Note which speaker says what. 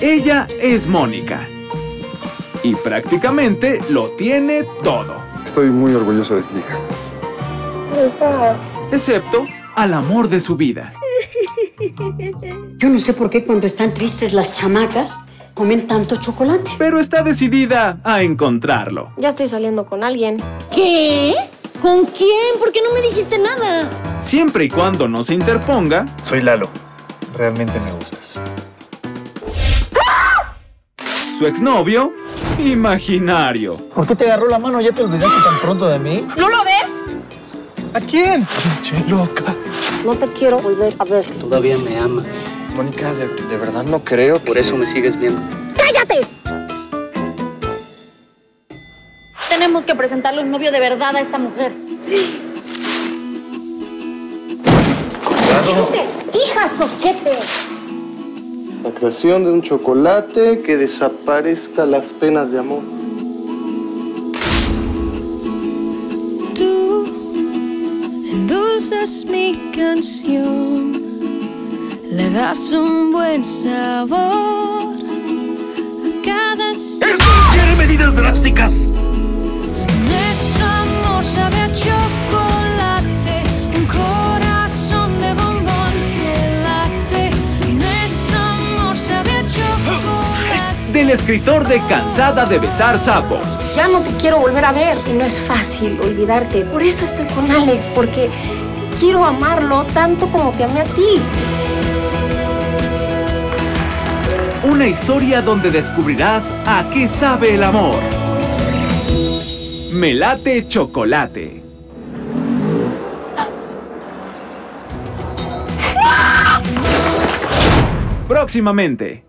Speaker 1: Ella es Mónica. Y prácticamente lo tiene todo.
Speaker 2: Estoy muy orgulloso de ti, hija.
Speaker 1: Excepto al amor de su vida.
Speaker 3: Yo no sé por qué cuando están tristes las chamacas comen tanto chocolate.
Speaker 1: Pero está decidida a encontrarlo.
Speaker 4: Ya estoy saliendo con alguien.
Speaker 5: ¿Qué? ¿Con quién? ¿Por qué no me dijiste nada?
Speaker 1: Siempre y cuando no se interponga,
Speaker 6: Soy Lalo. Realmente me gustas.
Speaker 1: Su exnovio imaginario.
Speaker 6: ¿Por qué te agarró la mano? ¿Ya te olvidaste tan pronto de mí?
Speaker 5: ¿No lo ves?
Speaker 6: ¿A quién? Pinche loca.
Speaker 4: No te quiero volver a ver.
Speaker 7: Todavía me amas.
Speaker 6: Mónica, de, de verdad no creo.
Speaker 7: Por eso me sigues viendo.
Speaker 5: ¡Cállate! Tenemos que presentarle un novio de verdad a esta mujer.
Speaker 3: ¡Te fijas, ojete!
Speaker 8: La creación de un chocolate que desaparezca las penas de amor.
Speaker 9: Tú endulzas mi canción, le das un buen sabor a cada
Speaker 6: ¡Quiere medidas drásticas!
Speaker 1: Del escritor de Cansada de besar sapos.
Speaker 4: Ya no te quiero volver a ver. Y no es fácil olvidarte. Por eso estoy con Alex, porque quiero amarlo tanto como te amé a ti.
Speaker 1: Una historia donde descubrirás a qué sabe el amor. Melate chocolate. Próximamente.